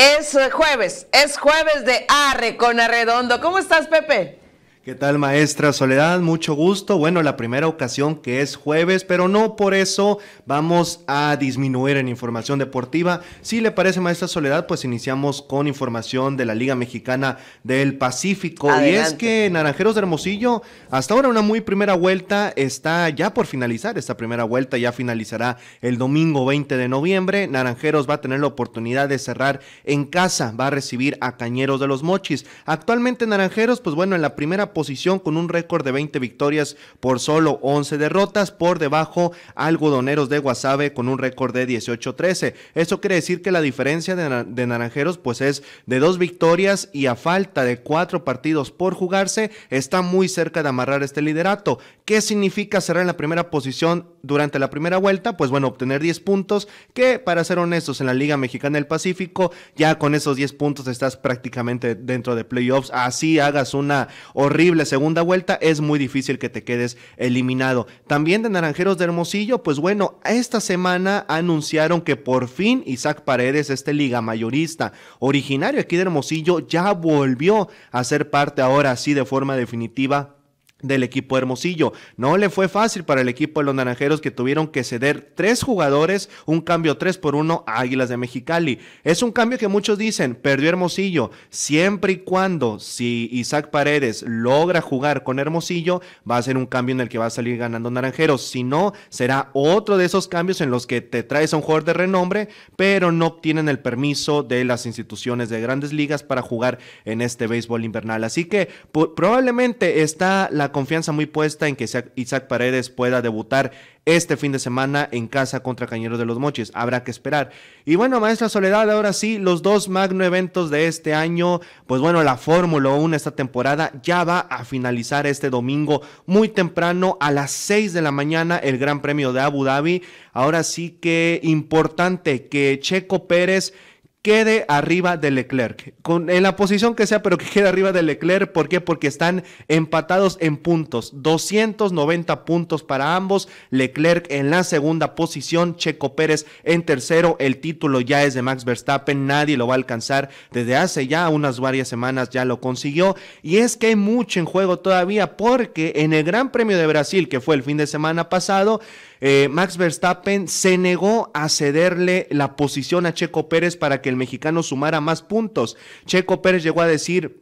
Es jueves, es jueves de Arre con Arredondo. ¿Cómo estás, Pepe? ¿Qué tal, maestra Soledad? Mucho gusto. Bueno, la primera ocasión que es jueves, pero no por eso vamos a disminuir en información deportiva. Si le parece, maestra Soledad, pues iniciamos con información de la Liga Mexicana del Pacífico. Y es que Naranjeros de Hermosillo, hasta ahora una muy primera vuelta, está ya por finalizar. Esta primera vuelta ya finalizará el domingo 20 de noviembre. Naranjeros va a tener la oportunidad de cerrar en casa, va a recibir a Cañeros de los Mochis. Actualmente Naranjeros, pues bueno, en la primera posición con un récord de 20 victorias por solo 11 derrotas, por debajo algodoneros de Guasave con un récord de 18-13. Eso quiere decir que la diferencia de, de, Naranjeros pues es de dos victorias y a falta de cuatro partidos por jugarse está muy cerca de amarrar este liderato. ¿Qué significa cerrar en la primera posición durante la primera vuelta? Pues bueno, obtener 10 puntos que para ser honestos en la Liga Mexicana del Pacífico ya con esos 10 puntos estás prácticamente dentro de playoffs. Así hagas una horrible segunda vuelta, es muy difícil que te quedes eliminado. También de Naranjeros de Hermosillo, pues bueno, esta semana anunciaron que por fin Isaac Paredes, este liga mayorista originario aquí de Hermosillo, ya volvió a ser parte ahora sí de forma definitiva del equipo Hermosillo. No le fue fácil para el equipo de los Naranjeros que tuvieron que ceder tres jugadores, un cambio tres por uno a Águilas de Mexicali. Es un cambio que muchos dicen, perdió Hermosillo, siempre y cuando si Isaac Paredes logra jugar con Hermosillo, va a ser un cambio en el que va a salir ganando Naranjeros. Si no, será otro de esos cambios en los que te traes a un jugador de renombre, pero no obtienen el permiso de las instituciones de grandes ligas para jugar en este béisbol invernal. Así que probablemente está la confianza muy puesta en que Isaac Paredes pueda debutar este fin de semana en casa contra Cañeros de los Mochis. Habrá que esperar. Y bueno, maestra Soledad, ahora sí, los dos magno eventos de este año, pues bueno, la Fórmula 1 esta temporada ya va a finalizar este domingo muy temprano a las 6 de la mañana el Gran Premio de Abu Dhabi. Ahora sí que importante que Checo Pérez quede arriba de Leclerc, con, en la posición que sea, pero que quede arriba de Leclerc. ¿Por qué? Porque están empatados en puntos, 290 puntos para ambos. Leclerc en la segunda posición, Checo Pérez en tercero. El título ya es de Max Verstappen, nadie lo va a alcanzar. Desde hace ya unas varias semanas ya lo consiguió. Y es que hay mucho en juego todavía, porque en el Gran Premio de Brasil, que fue el fin de semana pasado, eh, Max Verstappen se negó a cederle la posición a Checo Pérez para que el mexicano sumara más puntos. Checo Pérez llegó a decir,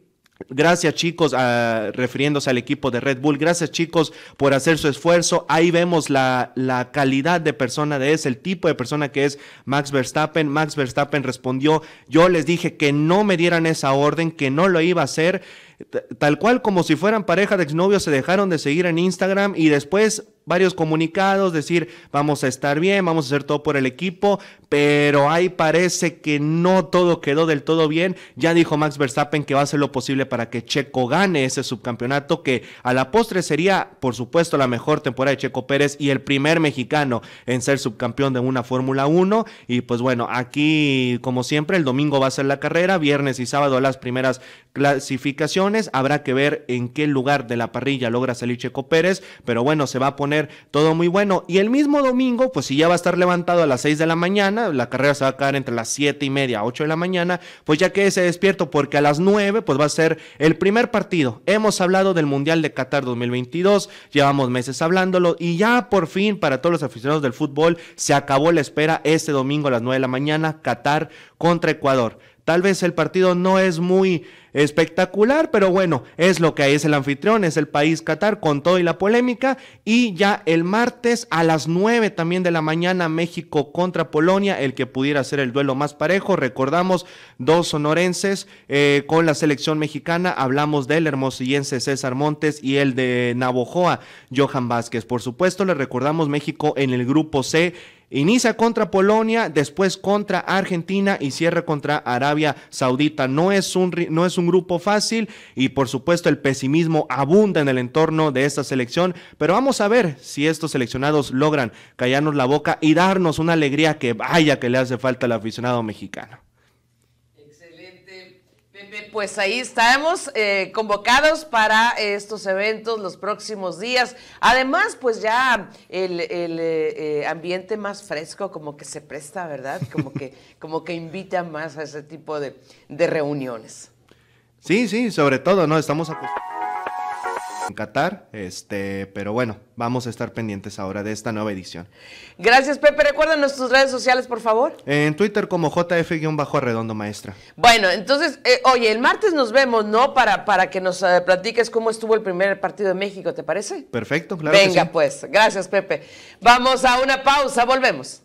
Gracias chicos, ah, refiriéndose al equipo de Red Bull, gracias chicos por hacer su esfuerzo. Ahí vemos la, la, calidad de persona de es, el tipo de persona que es Max Verstappen. Max Verstappen respondió, yo les dije que no me dieran esa orden, que no lo iba a hacer. Tal cual como si fueran pareja de exnovios, se dejaron de seguir en Instagram y después varios comunicados, decir, vamos a estar bien, vamos a hacer todo por el equipo, pero ahí parece que no todo quedó del todo bien. Ya dijo Max Verstappen que va a hacer lo posible para que Checo gane ese subcampeonato, que a la postre sería, por supuesto, la mejor temporada de Checo Pérez y el primer mexicano en ser subcampeón de una Fórmula 1. Y pues bueno, aquí, como siempre, el domingo va a ser la carrera, viernes y sábado las primeras clasificaciones. Habrá que ver en qué lugar de la parrilla logra salir Checo Pérez, pero bueno, se va a poner todo muy bueno. Y el mismo domingo, pues si ya va a estar levantado a las 6 de la mañana, la carrera se va a acabar entre las 7 y media, 8 de la mañana, pues ya que se despierto porque a las 9 pues va a ser el primer partido. Hemos hablado del Mundial de Qatar 2022, llevamos meses hablándolo y ya por fin para todos los aficionados del fútbol se acabó la espera este domingo a las 9 de la mañana, Qatar contra Ecuador. Tal vez el partido no es muy espectacular, pero bueno, es lo que hay, es el anfitrión, es el país Qatar con todo y la polémica. Y ya el martes a las 9 también de la mañana, México contra Polonia, el que pudiera ser el duelo más parejo. Recordamos dos sonorenses eh, con la selección mexicana, hablamos del hermosillense César Montes y el de Navojoa, Johan Vázquez. Por supuesto, le recordamos México en el grupo C Inicia contra Polonia, después contra Argentina y cierra contra Arabia Saudita. No es, un, no es un grupo fácil y por supuesto el pesimismo abunda en el entorno de esta selección, pero vamos a ver si estos seleccionados logran callarnos la boca y darnos una alegría que vaya que le hace falta al aficionado mexicano. Pues ahí estamos eh, convocados para estos eventos los próximos días. Además, pues ya el, eh, ambiente más fresco como que se presta, ¿verdad? Como que, como que invita más a ese tipo de, de reuniones. Sí, sí, sobre todo, ¿no? Estamos acostumbrados en Qatar, este, pero bueno, vamos a estar pendientes ahora de esta nueva edición. Gracias, Pepe. Recuérdanos tus redes sociales, por favor. En Twitter como JF-Arredondo Maestra. Bueno, entonces, eh, oye, el martes nos vemos, ¿no? Para, para que nos eh, platiques cómo estuvo el primer partido de México, ¿te parece? Perfecto, claro. Venga, pues. Gracias, Pepe. Vamos a una pausa, volvemos.